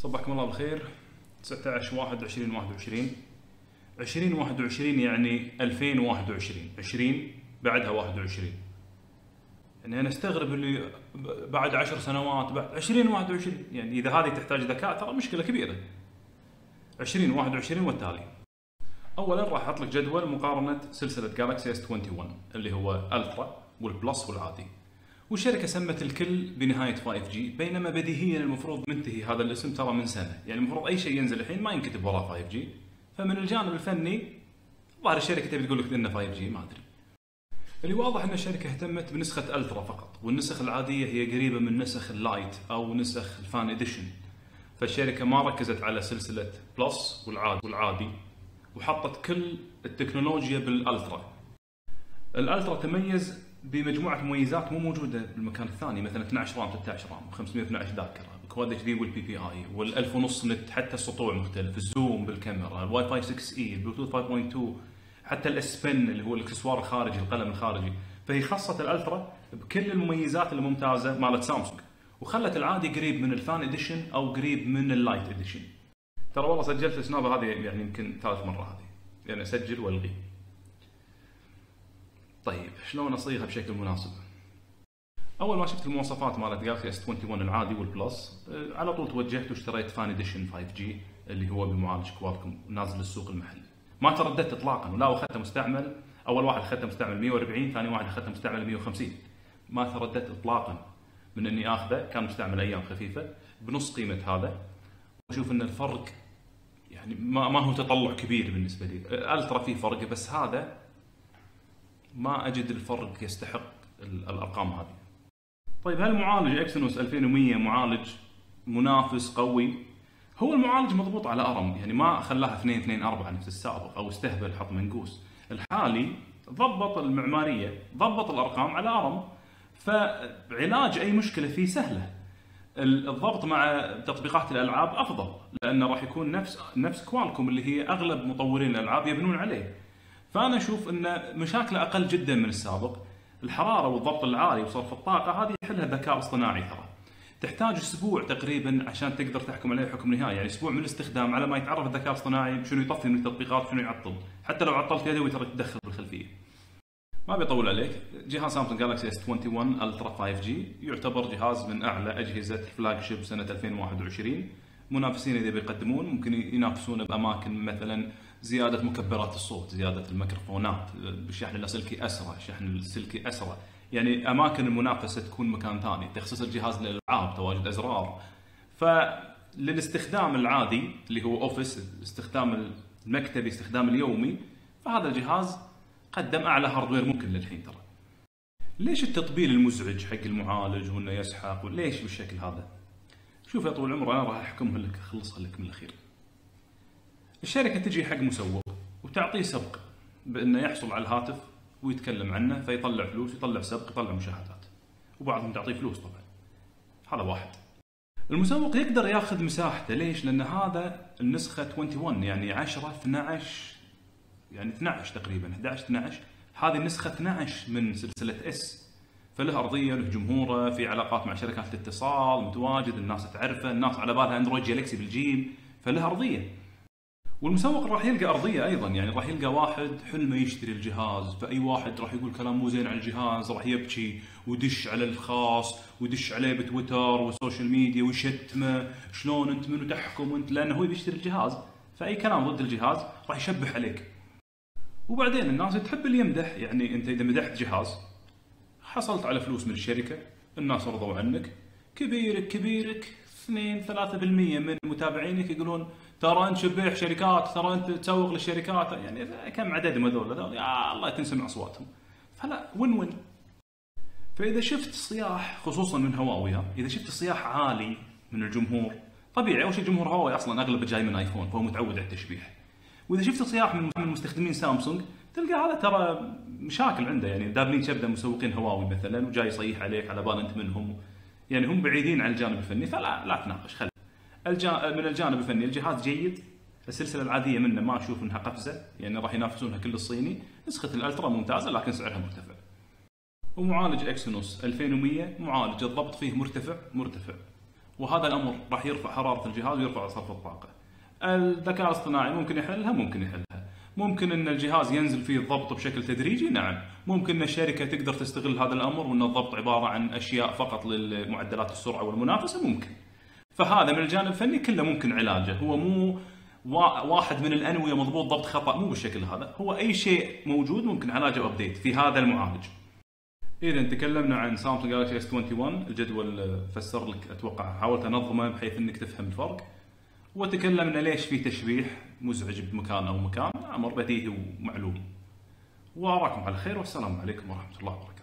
صبحكم الله بالخير. 19 1 2021 2021 يعني 2021 20 بعدها 21 يعني أنا أستغرب اللي بعد 10 سنوات بعد 2021 يعني إذا هذه تحتاج ذكاء ترى مشكلة كبيرة. 2021 والتالي. اولا راح أحط لك جدول مقارنة سلسلة Galaxy S 21 اللي هو Ultra وال Plus والعادي. والشركة سمت الكل بنهاية 5 G بينما بديهيا المفروض منتهي هذا الاسم ترى من سنة. يعني المفروض أي شيء ينزل الحين ما ينكتب وراه 5 G فمن الجانب الفني ظاهر الشركة تبي تقول لك إنه 5 G ما أدري. اللي واضح إن الشركة اهتمت بنسخة Ultra فقط والنسخ العادية هي قريبة من نسخ ال Lite أو نسخ ال Fan Edition فالشركة ما ركزت على سلسلة Plus والعادي والعادي وحطت كل التكنولوجيا بال Ultra ال Ultra تميز بمجموعة مميزات مو موجودة بالمكان الثاني مثلا 12 RAM 13 RAM و512 ذاكرة. Quad HD وال PPI وال1000 ونص nit حتى السطوع مختلف ال zoom بالكاميرا الواي فاي 6 E ال Bluetooth 5.2 حتى ال S Pen اللي هو الاكسسوار الخارجي القلم الخارجي. فهي خصت ال Ultra بكل المميزات الممتازه مالت سامسونج وخلت العادي قريب من ال Fan Edition أو قريب من ال Lite Edition. ترى والله سجلت ال Snap هذه يعني يمكن ثالث مره هذه. يعني أسجل وألغي. طيب شلون اصيغها بشكل مناسب؟ أول ما شفت المواصفات مالت Galaxy S 21 العادي وال Plus آه، على طول توجهت واشتريت Fan Edition 5 G اللي هو بمعالج Qualcomm نازل للسوق المحلي. ما ترددت اطلاقا ولا اخذته مستعمل أول واحد اخذته مستعمل 140 ثاني واحد اخذته مستعمل 150 ما ترددت اطلاقا من إني آخذه كان مستعمل أيام خفيفة بنص قيمة هذا وأشوف إن الفرق يعني ما ما هو تطلع كبير بالنسبة لي ألترا فيه فرق بس هذا ما أجد الفرق يستحق الأرقام هذه. طيب هل معالج إكسينوس 2100 معالج منافس قوي؟ هو المعالج مضبوط على أرم يعني ما خلاها 2 2 4 نفس السابق أو استهبل حط منقوس. الحالي ضبط المعمارية، ضبط الأرقام على أرم فعلاج أي مشكلة فيه سهلة. الضبط مع تطبيقات الألعاب أفضل لأنه راح يكون نفس نفس كوالكم اللي هي أغلب مطورين الألعاب يبنون عليه. فأنا أشوف إن مشاكله أقل جدا من السابق. الحرارة والضغط العالي وصرف الطاقة هذه يحلها الذكاء الاصطناعي ترى. تحتاج أسبوع تقريبا عشان تقدر تحكم عليه حكم نهائي يعني أسبوع من الاستخدام على ما يتعرف الذكاء الاصطناعي شنو يطفي من التطبيقات شنو يعطل. حتى لو عطلت يدوي ترى تدخل بالخلفية. ما بيطول عليك. جهاز Samsung Galaxy S 21 Ultra 5 G يعتبر جهاز من أعلى أجهزة flagship سنه 2021 منافسين إذا بيقدمون ممكن ينافسون بأماكن مثلا زيادة مكبرات الصوت، زيادة الميكروفونات، بالشحن اللاسلكي أسرع، الشحن السلكي أسرع، يعني أماكن المنافسة تكون مكان ثاني، تخصيص الجهاز للألعاب، تواجد أزرار. فللاستخدام العادي اللي هو office، استخدام المكتبي، استخدام اليومي، فهذا الجهاز قدم أعلى هاردوير ممكن للحين ترى. ليش التطبيل المزعج حق المعالج وإنه يسحق وليش بالشكل هذا؟ شوف يا طول العمر أنا راح أحكمها لك أخلصها لك من الأخير. الشركة تجي حق مسوق وتعطيه سبق بأنه يحصل على الهاتف ويتكلم عنه فيطلع فلوس يطلع سبق يطلع مشاهدات. وبعضهم تعطيه فلوس طبعا. هذا واحد. المسوق يقدر ياخذ مساحته. ليش؟ لأن هذا النسخة 21 يعني 10 12 يعني 12 تقريبا 11 12 هذه النسخة 12 من سلسلة S فله أرضية له جمهورة في علاقات مع شركات الاتصال متواجد الناس تعرفه الناس على بالها Android Galaxy بالجيل. فله أرضية. والمسوق راح يلقى أرضية أيضا يعني راح يلقى واحد حلمه يشتري الجهاز فأي واحد راح يقول كلام مو زين على الجهاز راح يبكي ويدش على الخاص ويدش عليه ب Twitter وال social media ويشتمه شلون أنت منو تحكم انت لأنه هو بيشتري الجهاز. فأي كلام ضد الجهاز راح يشبح عليك. وبعدين الناس تحب اللي يمدح يعني أنت إذا مدحت جهاز حصلت على فلوس من الشركة الناس رضوا عنك كبيرك كبيرك 2 3% من متابعينك يقولون ترى أنت شبيح شركات ترى أنت تسوق للشركات. يعني كم عددهم هذول؟ هذول يا الله تنسمع أصواتهم. فلا وين وين فإذا شفت صياح خصوصا من هواوي إذا شفت صياح عالي من الجمهور طبيعي أول شيء جمهور هواوي أصلا أغلبه جاي من آيفون فهو متعود على التشبيح. وإذا شفت صياح من مستخدمين سامسونج تلقى هذا ترى مشاكل عنده. يعني دابلين شبدة مسوقين هواوي مثلا وجاي يصيح عليك على بال انت منهم. يعني هم بعيدين عن الجانب الفني فلا لا تناقش خل الجا... من الجانب الفني الجهاز جيد السلسلة العادية منه ما أشوف إنها قفزة يعني راح ينافسونها كل الصيني نسخة الألترا ممتازة لكن سعرها مرتفع ومعالج Exynos 2100 معالج الضبط فيه مرتفع مرتفع وهذا الأمر راح يرفع حرارة الجهاز ويرفع صرف الطاقة. الذكاء الاصطناعي ممكن يحلها ممكن يحلها. ممكن إن الجهاز ينزل فيه الضبط بشكل تدريجي؟ نعم. ممكن إن الشركة تقدر تستغل هذا الأمر وإن الضبط عبارة عن أشياء فقط لمعدلات السرعة والمنافسة؟ ممكن. فهذا من الجانب الفني كله ممكن علاجه. هو مو واحد من الأنوية مضبوط ضبط خطأ مو بالشكل هذا. هو أي شيء موجود ممكن علاجه update في هذا المعالج. اذا تكلمنا عن سامسونج جالكسي اس 21 الجدول فسر لك أتوقع حاولت أنظمه بحيث إنك تفهم الفرق. وتكلمنا ليش في تشبيح مزعج بمكان أو مكان. أمر بديهي ومعلوم. وأراكم على خير والسلام عليكم ورحمة الله وبركاته.